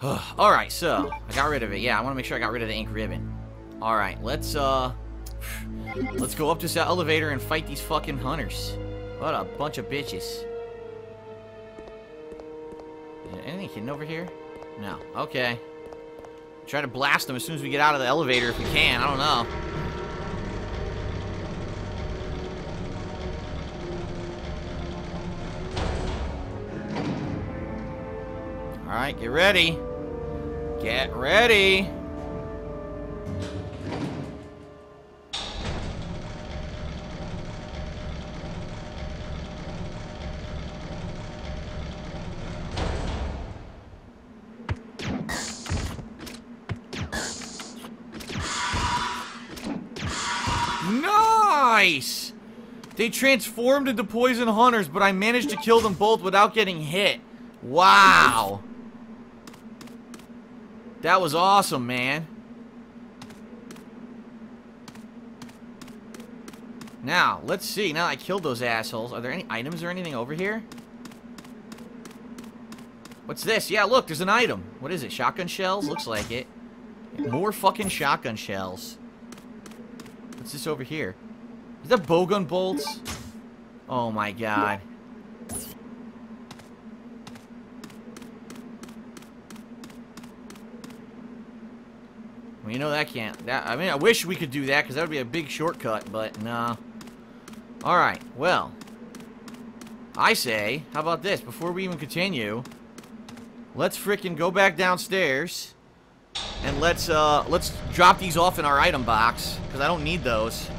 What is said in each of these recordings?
Alright, so, I got rid of it. Yeah, I want to make sure I got rid of the ink ribbon. Alright, let's, uh... Let's go up this elevator and fight these fucking hunters. What a bunch of bitches. Anything hidden over here? No. Okay. Try to blast them as soon as we get out of the elevator if we can. I don't know. Alright, get ready. Get ready. Nice! They transformed into poison hunters, but I managed to kill them both without getting hit. Wow. That was awesome, man. Now, let's see. Now I killed those assholes. Are there any items or anything over here? What's this? Yeah, look, there's an item. What is it? Shotgun shells? Looks like it. More fucking shotgun shells. What's this over here? Is that bowgun bolts? Oh my god. Well, you know that can't. That I mean, I wish we could do that because that would be a big shortcut, but nah. All right. Well, I say, how about this? Before we even continue, let's freaking go back downstairs and let's uh let's drop these off in our item box because I don't need those.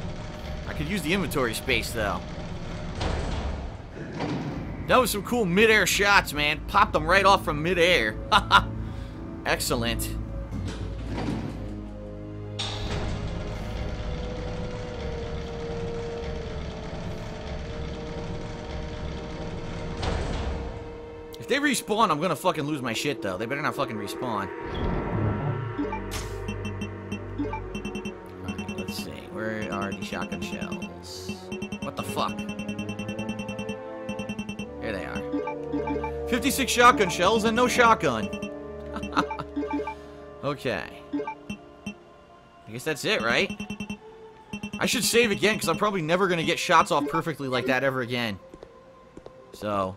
I could use the inventory space though. That was some cool mid-air shots, man. Popped them right off from mid-air. Excellent. If they respawn, I'm gonna fucking lose my shit, though. They better not fucking respawn. Alright, let's see. Where are the shotgun shells? What the fuck? Here they are. 56 shotgun shells and no shotgun. okay. I guess that's it, right? I should save again, because I'm probably never going to get shots off perfectly like that ever again. So,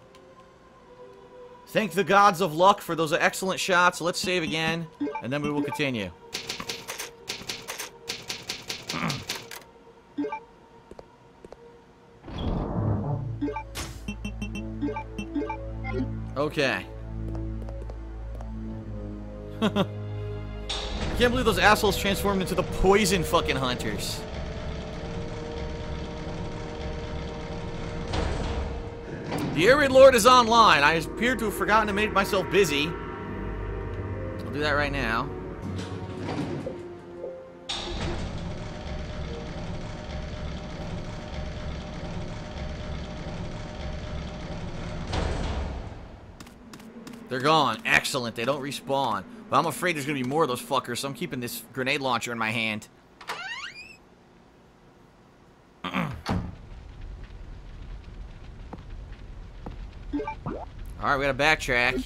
Thank the gods of luck for those excellent shots. Let's save again, and then we will continue. okay. I can't believe those assholes transformed into the poison fucking hunters. The Arid Lord is online. I appear to have forgotten to make myself busy. I'll do that right now. They're gone. Excellent. They don't respawn. But I'm afraid there's going to be more of those fuckers, so I'm keeping this grenade launcher in my hand. Alright, we gotta backtrack.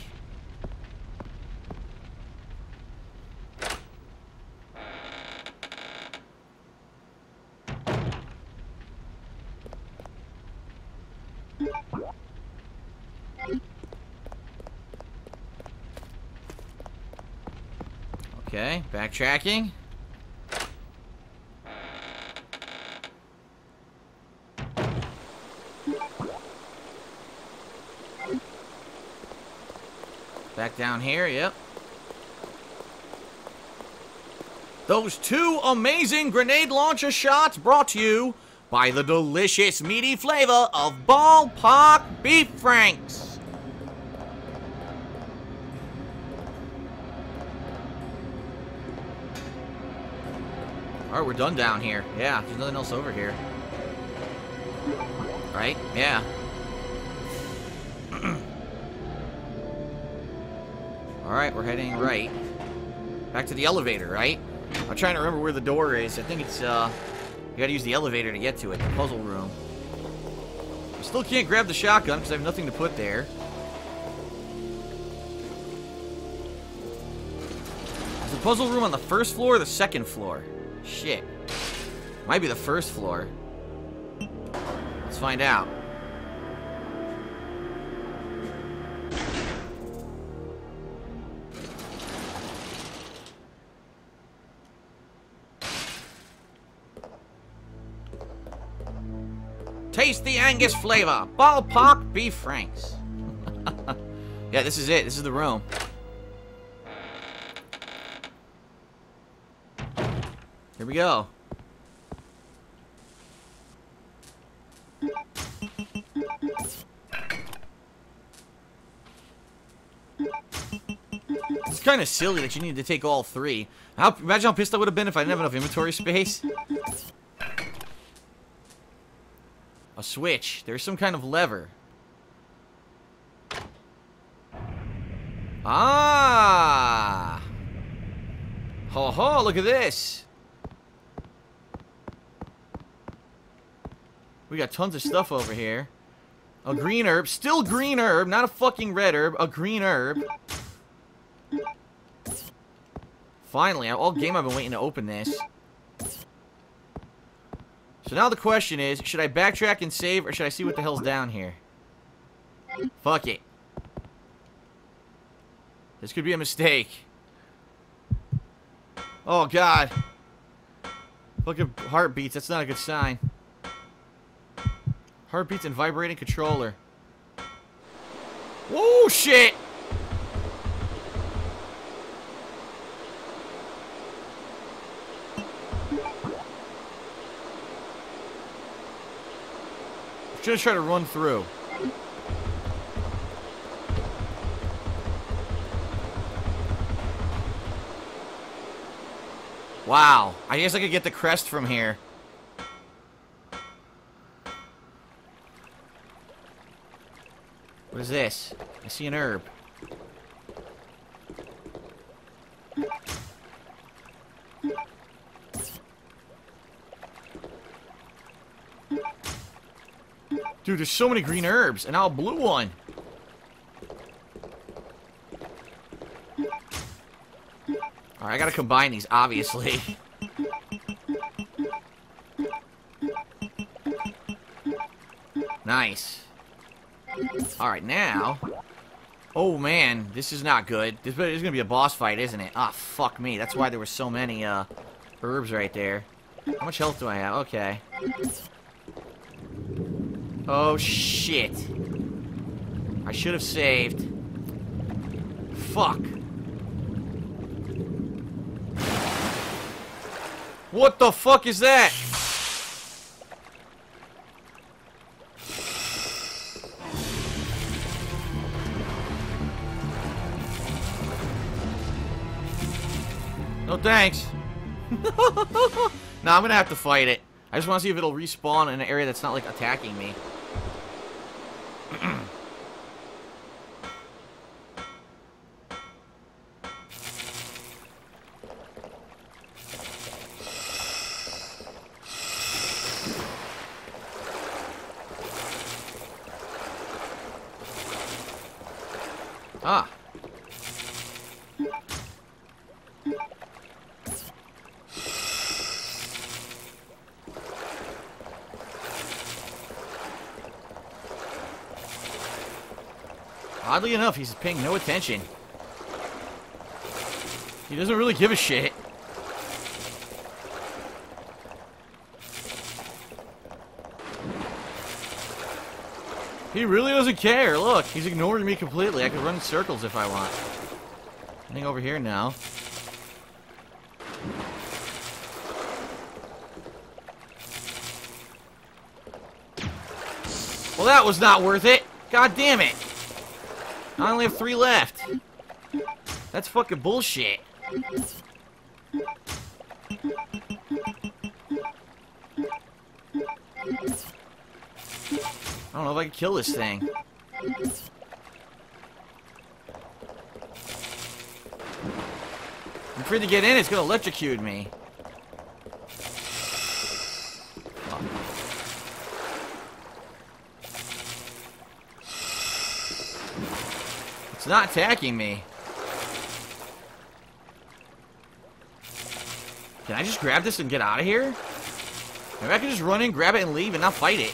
Okay, backtracking. Back down here, yep. Those two amazing grenade launcher shots brought to you by the delicious meaty flavor of ballpark beef franks. Alright, we're done down here. Yeah, there's nothing else over here. Right? Yeah. Alright, we're heading right. Back to the elevator, right? I'm trying to remember where the door is. I think it's, uh... You gotta use the elevator to get to it, the puzzle room. I still can't grab the shotgun because I have nothing to put there. the puzzle room on the first floor or the second floor? Shit. Might be the first floor. Let's find out. Taste the Angus flavor. Ballpark beef franks. yeah, this is it. This is the room. Here we go. It's kind of silly that you need to take all three. How, imagine how pissed I would have been if I didn't have enough inventory space. A switch. There's some kind of lever. Ah! Ho ho, look at this. We got tons of stuff over here. A green herb. Still green herb, not a fucking red herb. A green herb. Finally, all game I've been waiting to open this. So now the question is, should I backtrack and save, or should I see what the hell's down here? Fuck it. This could be a mistake. Oh, God. Fucking heartbeats. That's not a good sign. Heartbeats and vibrating controller. Whoa, shit! Just try to run through. Wow. I guess I could get the crest from here. What is this? I see an herb. Dude, there's so many green herbs, and now a blue one. Alright, I gotta combine these, obviously. nice. Alright, now... Oh, man. This is not good. This is gonna be a boss fight, isn't it? Ah, fuck me. That's why there were so many, uh, herbs right there. How much health do I have? Okay. Oh, shit. I should have saved. Fuck. What the fuck is that? No thanks. nah, I'm gonna have to fight it. I just want to see if it'll respawn in an area that's not, like, attacking me. Ah. Oddly enough, he's paying no attention. He doesn't really give a shit. He really doesn't care. Look, he's ignoring me completely. I could run in circles if I want. Anything over here now? Well, that was not worth it. God damn it. I only have three left. That's fucking bullshit. I don't know if I can kill this thing. I'm afraid to get in, it's gonna electrocute me. Not attacking me. Can I just grab this and get out of here? Maybe I can just run in, grab it, and leave and not fight it.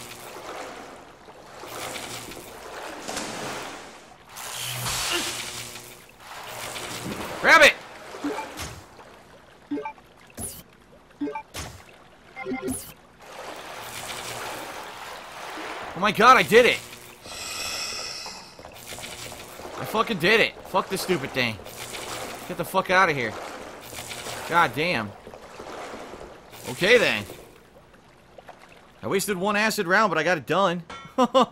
Grab it! Oh my god, I did it! I fucking did it. Fuck this stupid thing. Get the fuck out of here. God damn. Okay then. I wasted one acid round, but I got it done. I've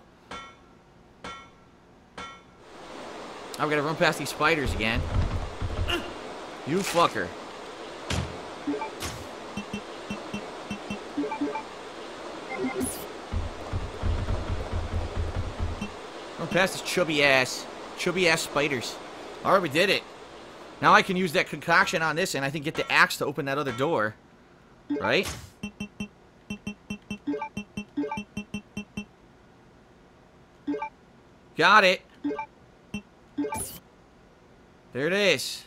got to run past these spiders again. You fucker. Run past this chubby ass. Chubby ass spiders. Alright, we did it. Now I can use that concoction on this and I think get the axe to open that other door. Right? Got it. There it is.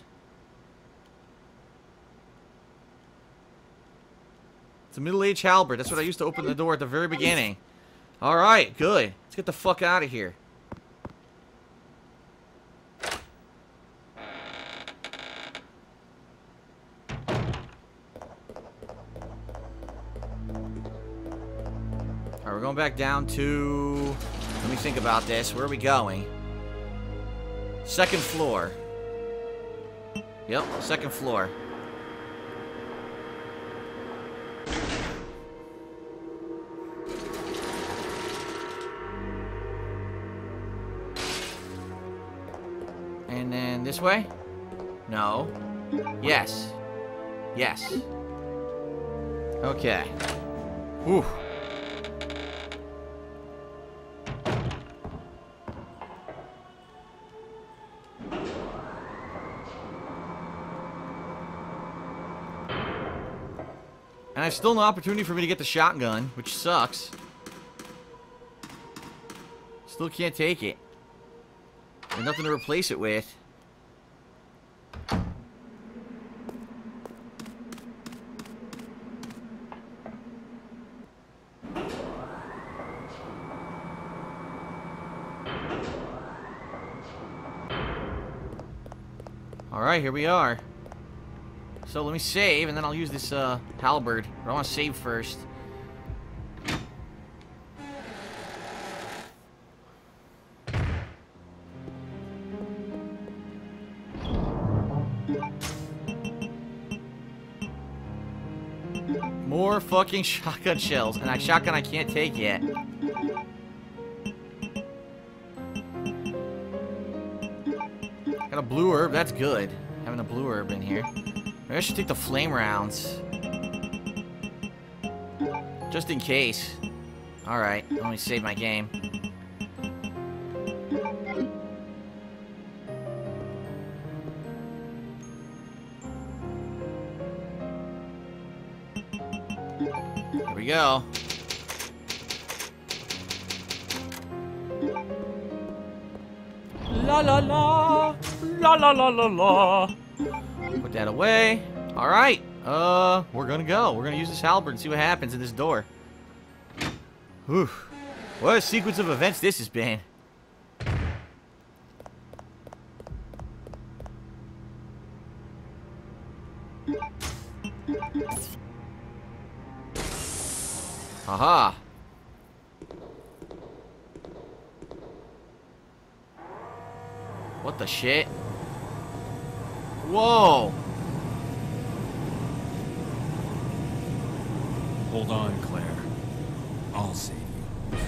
It's a middle-aged halberd. That's what I used to open the door at the very beginning. Alright, good. Let's get the fuck out of here. Going back down to... Let me think about this. Where are we going? Second floor. Yep, second floor. And then this way? No. Yes. Yes. Okay. Whew. I still no opportunity for me to get the shotgun, which sucks. Still can't take it. There's nothing to replace it with. Alright, here we are. So let me save, and then I'll use this uh, halberd. But I want to save first. More fucking shotgun shells, and that shotgun I can't take yet. Got a blue herb, that's good. Having a blue herb in here. Maybe I should take the flame rounds. Just in case. Alright, let me save my game. Here we go. La la la, la la la la la. That away. Alright. Uh, we're gonna go. We're gonna use this halberd and see what happens in this door. Whew. What a sequence of events this has been. Aha. What the shit? Whoa. Hold on, Claire. I'll save you.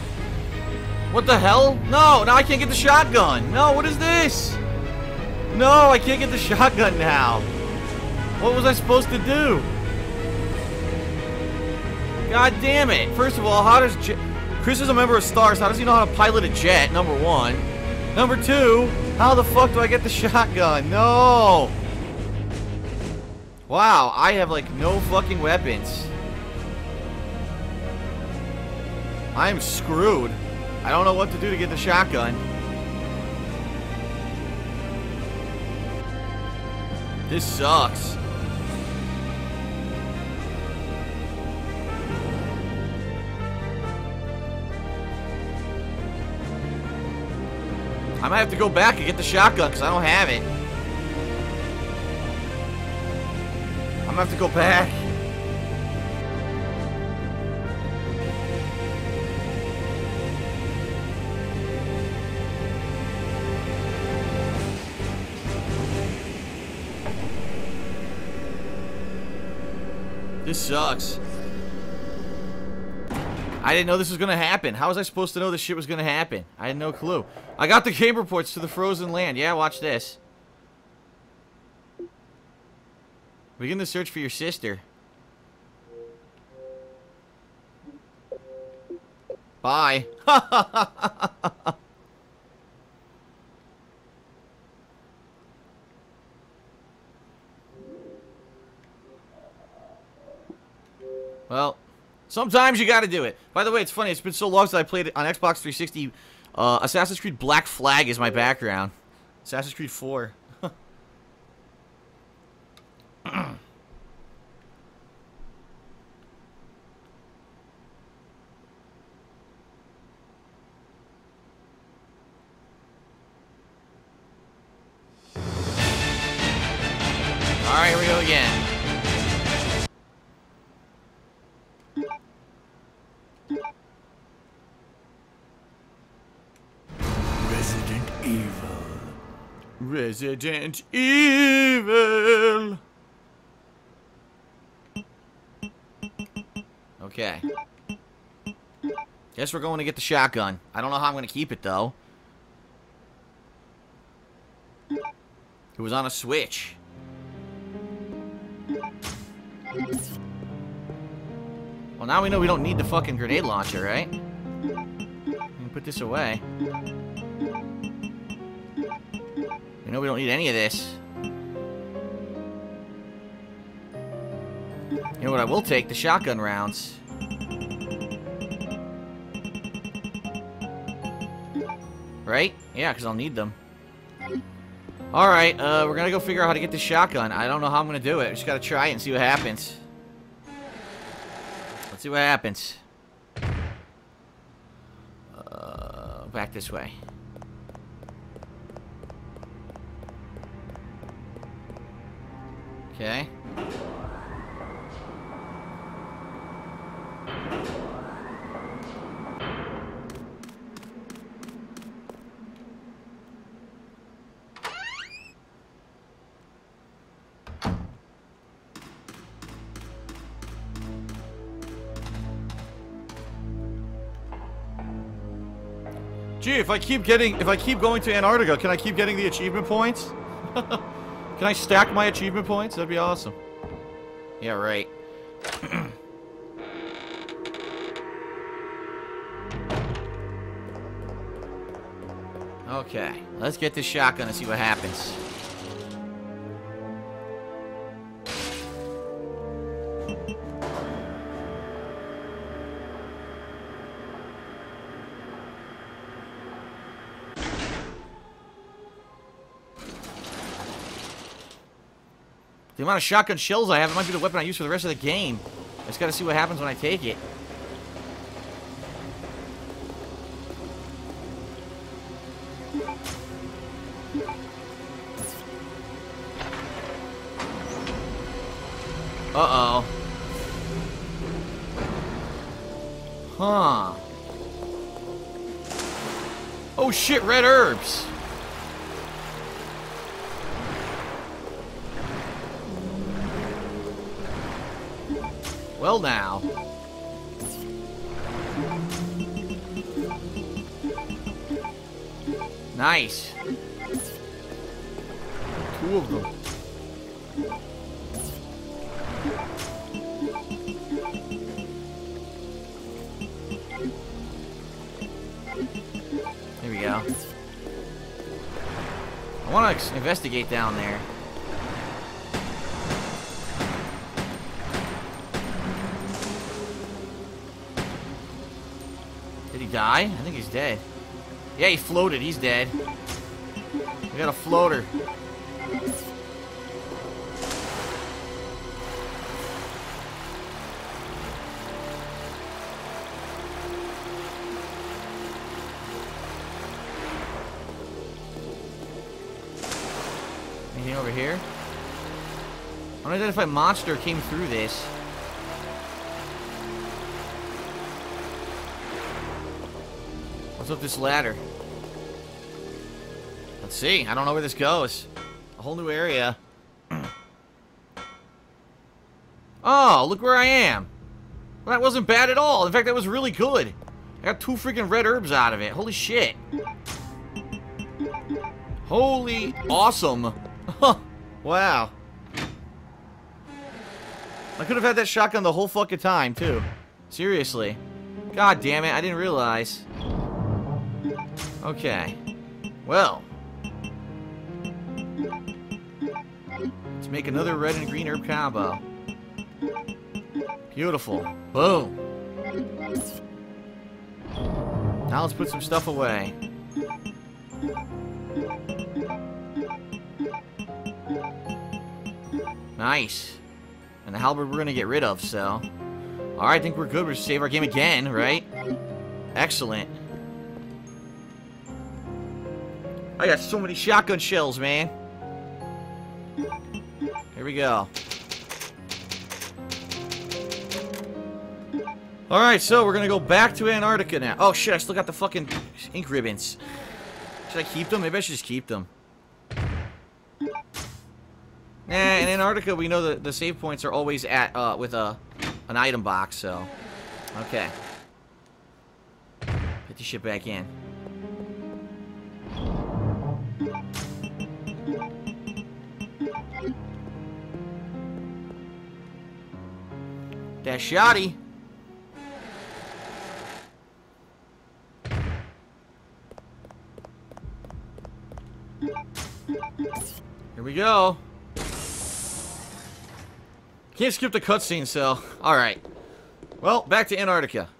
What the hell? No, now I can't get the shotgun. No, what is this? No, I can't get the shotgun now. What was I supposed to do? God damn it. First of all, how does... Chris is a member of STARS. How does he know how to pilot a jet? Number one. Number two, how the fuck do I get the shotgun? No. Wow, I have like no fucking weapons. I'm screwed. I don't know what to do to get the shotgun. This sucks. I might have to go back and get the shotgun because I don't have it. I'm gonna have to go back. This sucks. I didn't know this was gonna happen. How was I supposed to know this shit was gonna happen? I had no clue. I got the game reports to the frozen land. Yeah, watch this. Begin the search for your sister. Bye. well, sometimes you gotta do it. By the way, it's funny. It's been so long since I played it on Xbox 360. Uh, Assassin's Creed Black Flag is my background. Assassin's Creed 4. Resident Evil. Okay. Guess we're going to get the shotgun. I don't know how I'm going to keep it, though. It was on a switch. Well, now we know we don't need the fucking grenade launcher, right? Put this away. We know we don't need any of this. You know what I will take? The shotgun rounds. Right? Yeah, because I'll need them. Alright, uh, we're gonna go figure out how to get the shotgun. I don't know how I'm gonna do it. Just gotta try it and see what happens. Let's see what happens. Uh, back this way. Okay. Gee, if I keep getting, if I keep going to Antarctica, can I keep getting the achievement points? can I stack my achievement points? That'd be awesome. Yeah, right. okay, let's get this shotgun and see what happens. Amount of shotgun shells I have, it might be the weapon I use for the rest of the game. I just gotta see what happens when I take it. Uh-oh. Huh. Oh shit, red herbs. Well now. Nice. Two of them. Here we go. I want to investigate down there. die? I think he's dead. Yeah, he floated. He's dead. We got a floater. Anything over here? Unidentified monster came through this. What's up this ladder? Let's see. I don't know where this goes. A whole new area. oh, look where I am. Well, that wasn't bad at all. In fact, that was really good. I got two freaking red herbs out of it. Holy shit. Holy awesome. wow. I could have had that shotgun the whole fucking time, too. Seriously. God damn it, I didn't realize. Okay. Well. Let's make another red and green herb combo. Beautiful. Boom. Now let's put some stuff away. Nice. And the halberd we're going to get rid of, so... Alright, I think we're good. We're save our game again, right? Excellent. I got so many shotgun shells, man. Here we go. Alright, so we're gonna go back to Antarctica now. Oh shit, I still got the fucking ink ribbons. Should I keep them? Maybe I should just keep them. Nah, in Antarctica, we know that the save points are always at, uh, with a, an item box, so. Okay. Put the shit back in. That shoddy. Here we go. Can't skip the cutscene, so... Alright. Well, back to Antarctica.